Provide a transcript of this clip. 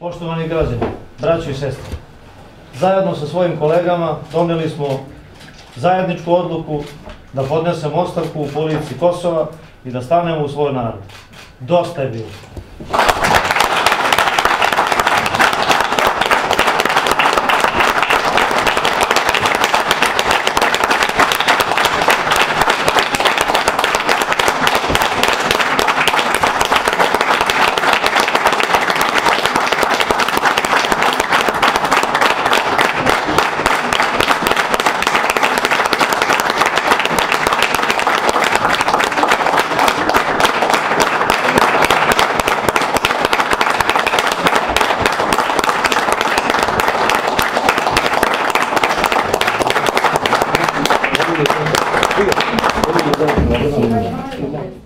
Poštovani građani, braćo i sestre, zajedno sa svojim kolegama doneli smo zajedničku odluku da podnesemo ostavku u policiji Kosova i da stanemo u svoj narod. Dosta je bilo. 我不能